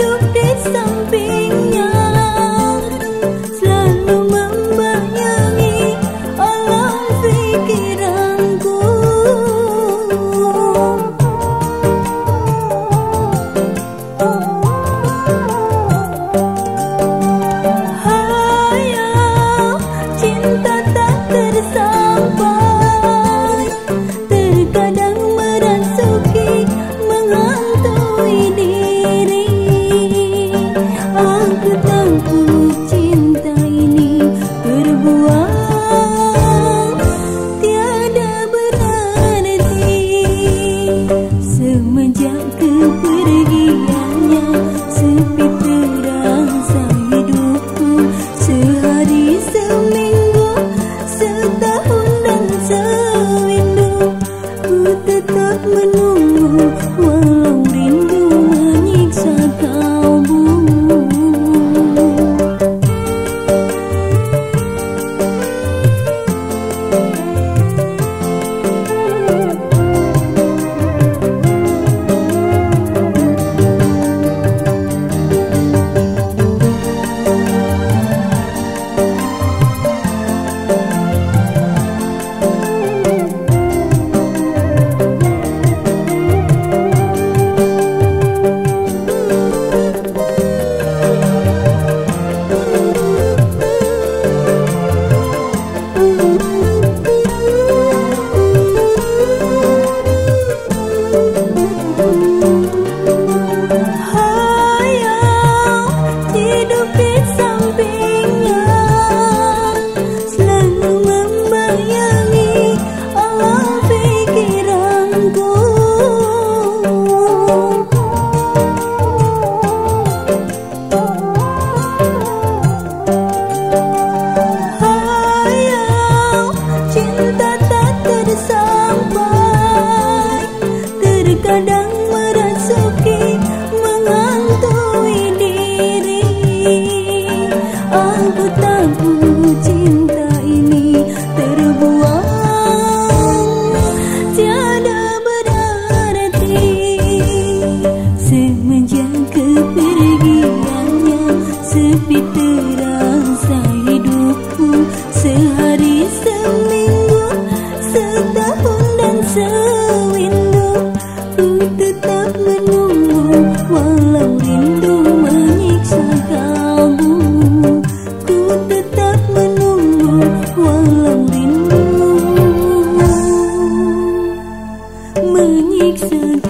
duduk di samping 的灯火 kau